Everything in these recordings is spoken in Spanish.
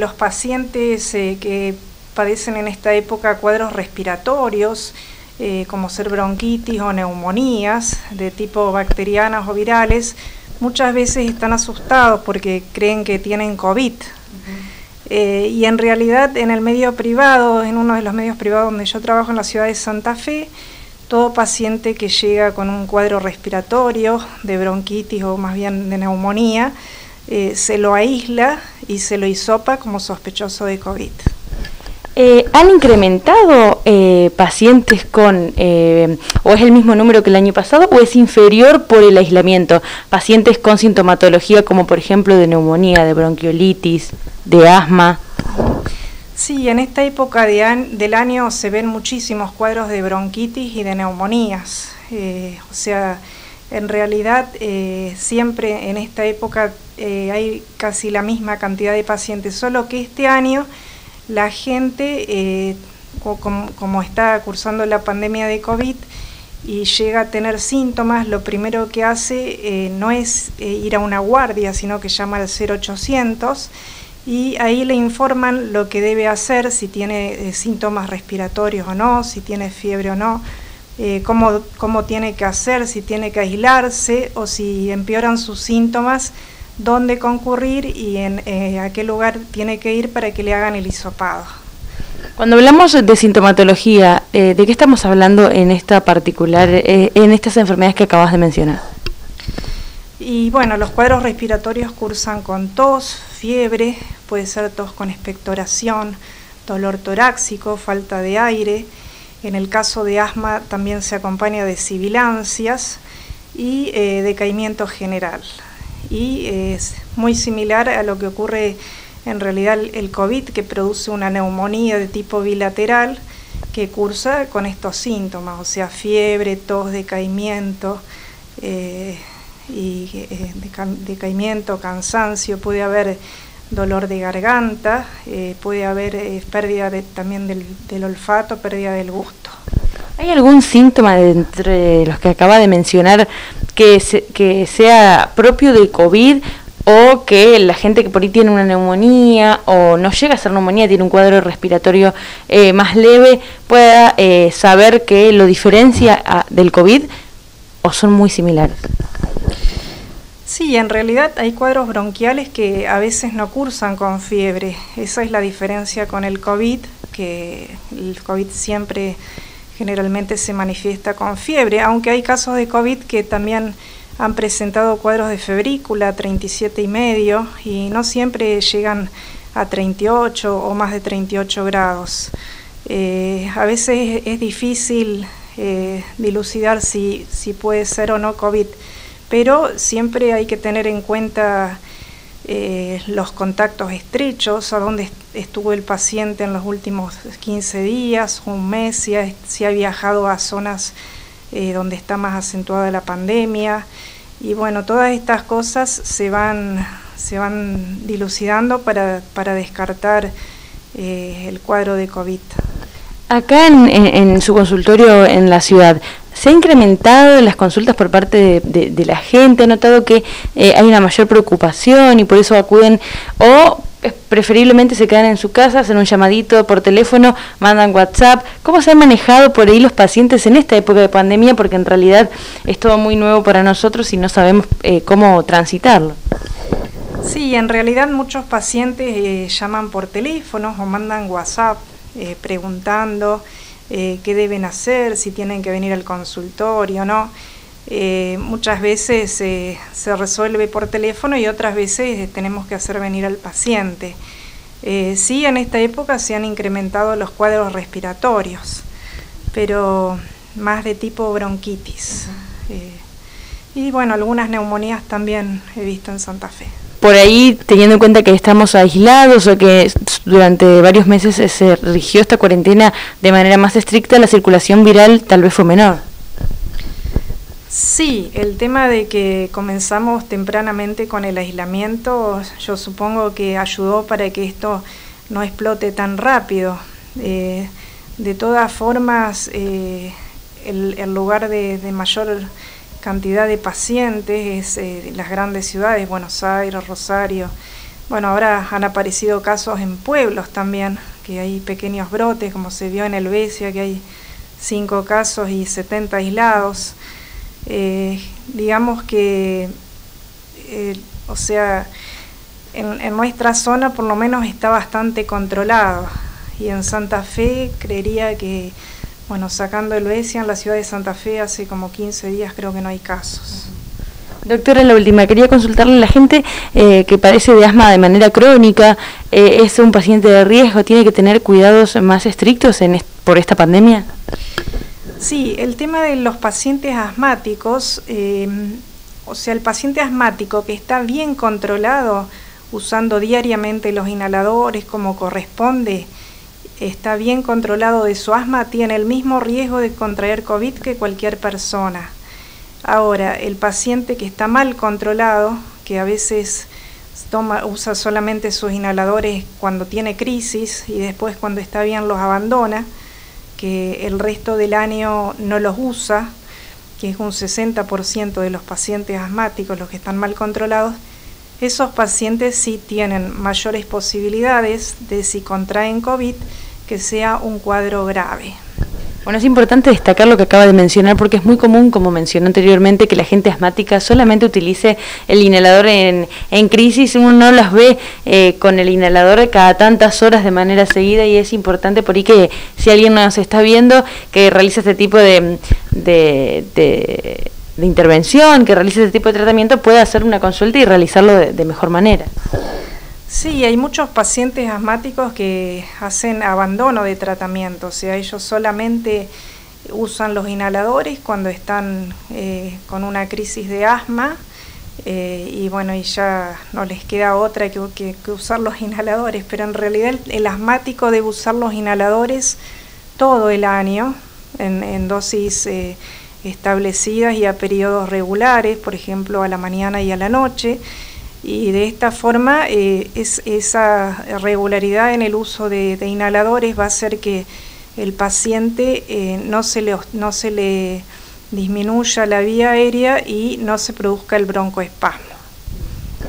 Los pacientes eh, que padecen en esta época cuadros respiratorios, eh, como ser bronquitis o neumonías de tipo bacterianas o virales, muchas veces están asustados porque creen que tienen COVID. Eh, y en realidad en el medio privado, en uno de los medios privados donde yo trabajo en la ciudad de Santa Fe, todo paciente que llega con un cuadro respiratorio de bronquitis o más bien de neumonía, eh, se lo aísla y se lo hisopa como sospechoso de COVID. Eh, ¿Han incrementado eh, pacientes con, o es el mismo número que el año pasado, o es inferior por el aislamiento? Pacientes con sintomatología como por ejemplo de neumonía, de bronquiolitis, de asma. Sí, en esta época del año se ven muchísimos cuadros de bronquitis y de neumonías. Eh, o sea, en realidad eh, siempre en esta época eh, hay casi la misma cantidad de pacientes, solo que este año la gente, como, está cursando la pandemia de COVID y llega a tener síntomas, lo primero que hace no es ir a una guardia, sino que llama al 0800 y ahí le informan lo que debe hacer, si tiene eh, síntomas respiratorios o no, si tiene fiebre o no, eh, cómo, cómo, tiene que hacer, si tiene que aislarse o si empeoran sus síntomas, dónde concurrir y en, eh, a qué lugar tiene que ir para que le hagan el hisopado. Cuando hablamos de sintomatología, ¿de qué estamos hablando en esta particular, en estas enfermedades que acabas de mencionar? Y bueno, los cuadros respiratorios cursan con tos, fiebre, puede ser tos con expectoración, dolor torácico, falta de aire. En el caso de asma también se acompaña de sibilancias y eh, decaimiento general. Y es muy similar a lo que ocurre en realidad el COVID, que produce una neumonía de tipo bilateral que cursa con estos síntomas, o sea, fiebre, tos, decaimiento. Eh, y eh, decaimiento, cansancio, puede haber dolor de garganta, eh, puede haber eh, pérdida también del, olfato, pérdida del gusto. ¿Hay algún síntoma de entre los que acaba de mencionar que, que sea propio de COVID o que la gente que por ahí tiene una neumonía o no llega a ser neumonía, tiene un cuadro respiratorio más leve, pueda saber que lo diferencia del COVID o son muy similares? Sí, en realidad hay cuadros bronquiales que a veces no cursan con fiebre. Esa es la diferencia con el COVID, que el COVID siempre generalmente se manifiesta con fiebre, aunque hay casos de COVID que también han presentado cuadros de febrícula 37 y medio y no siempre llegan a 38 o más de 38 grados. Eh, a veces es difícil eh, dilucidar si, si puede ser o no COVID pero siempre hay que tener en cuenta eh, los contactos estrechos, a dónde estuvo el paciente en los últimos 15 días, un mes, si ha, viajado a zonas eh, donde está más acentuada la pandemia. Y bueno, todas estas cosas se van, se van dilucidando para, para descartar eh, el cuadro de COVID. Acá en, su consultorio en la ciudad, ¿se ha incrementado las consultas por parte de, la gente? ¿Ha notado que eh, hay una mayor preocupación y por eso acuden o preferiblemente se quedan en su casa, hacen un llamadito por teléfono, mandan WhatsApp? ¿Cómo se han manejado por ahí los pacientes en esta época de pandemia? Porque en realidad es todo muy nuevo para nosotros y no sabemos eh, cómo transitarlo. Sí, en realidad muchos pacientes eh, llaman por teléfono o mandan WhatsApp eh, preguntando eh, qué deben hacer, si tienen que venir al consultorio o no. Eh, muchas veces se resuelve por teléfono y otras veces tenemos que hacer venir al paciente. sí, en esta época se han incrementado los cuadros respiratorios, pero más de tipo bronquitis. y bueno, algunas neumonías también he visto en Santa Fe por ahí, teniendo en cuenta que estamos aislados o que durante varios meses se rigió esta cuarentena de manera más estricta, la circulación viral tal vez fue menor. Sí, el tema de que comenzamos tempranamente con el aislamiento, yo supongo que ayudó para que esto no explote tan rápido. Eh, de todas formas, eh, el, lugar de mayor cantidad de pacientes, eh, las grandes ciudades, Buenos Aires, Rosario, Bueno, ahora han aparecido casos en pueblos también, que hay pequeños brotes, como se vio en Helvecia, que hay cinco casos y 70 aislados. Eh, digamos que, eh, o sea, en, en, nuestra zona por lo menos está bastante controlado. Y en Santa Fe creería que, bueno, sacando Helvecia, en la ciudad de Santa Fe hace como 15 días creo que no hay casos. Doctora, la última, quería consultarle a la gente eh, que padece de asma de manera crónica, eh, es un paciente de riesgo, tiene que tener cuidados más estrictos en por esta pandemia. Sí, el tema de los pacientes asmáticos, eh, o sea, el paciente asmático que está bien controlado, usando diariamente los inhaladores como corresponde, está bien controlado de su asma, tiene el mismo riesgo de contraer COVID que cualquier persona. Ahora, el paciente que está mal controlado, que a veces usa solamente sus inhaladores cuando tiene crisis y después cuando está bien los abandona, que el resto del año no los usa, que es un 60% de los pacientes asmáticos los que están mal controlados, esos pacientes sí tienen mayores posibilidades de si contraen COVID que sea un cuadro grave. Bueno, es importante destacar lo que acaba de mencionar porque es muy común, como mencionó anteriormente, que la gente asmática solamente utilice el inhalador en, en crisis. Uno no las ve eh, con el inhalador cada tantas horas de manera seguida y es importante por ahí que si alguien nos está viendo que realice este tipo de, de, de, intervención, que realice este tipo de tratamiento, pueda hacer una consulta y realizarlo de mejor manera. Sí, hay muchos pacientes asmáticos que hacen abandono de tratamiento, o sea, ellos solamente usan los inhaladores cuando están eh, con una crisis de asma eh, y bueno, y ya no les queda otra que, que, usar los inhaladores, pero en realidad el, asmático debe usar los inhaladores todo el año en, en dosis eh, establecidas y a periodos regulares, por ejemplo a la mañana y a la noche y de esta forma eh, es, esa regularidad en el uso de, inhaladores va a hacer que el paciente eh, no, se le, no se le disminuya la vía aérea y no se produzca el broncoespasmo.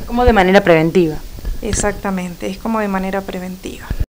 Como de manera preventiva. Exactamente, es como de manera preventiva.